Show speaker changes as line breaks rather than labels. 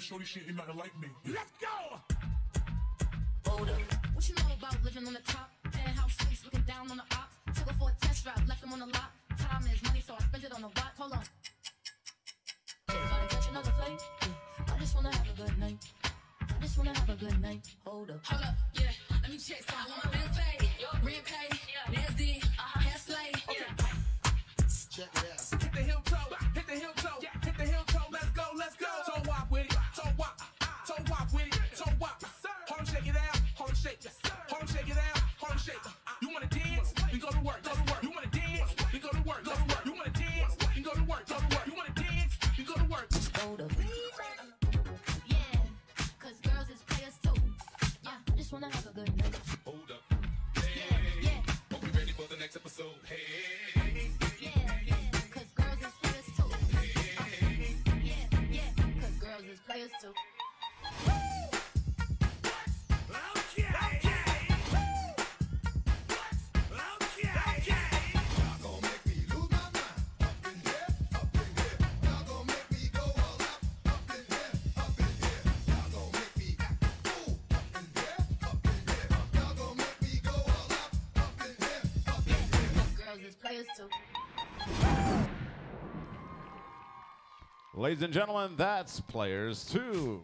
shorty, she ain't nothing like me.
Let's go!
Hold up. What you know about living on the top? Penthouse suites, looking down on the ops. Took her for a test drive, left him on the lot. Time is money, so I spent it on a watch. Hold on. Yeah, gotta catch another flight. Yeah, I just wanna have a good night. I just wanna have a good night. Hold up.
Hold up, yeah. Let me check some. Want my bills paid, rent paid, nails did, hair slayed.
Check it out.
Hit the heel toe, hit the heel toe, hit wanna
have a good night.
Hold up.
Yeah, yeah,
Hope you ready for the next episode. Hey.
yeah, yeah. Cause girls is players too. Uh, yeah, yeah, cause girls is players too.
Ladies and gentlemen, that's Players Too.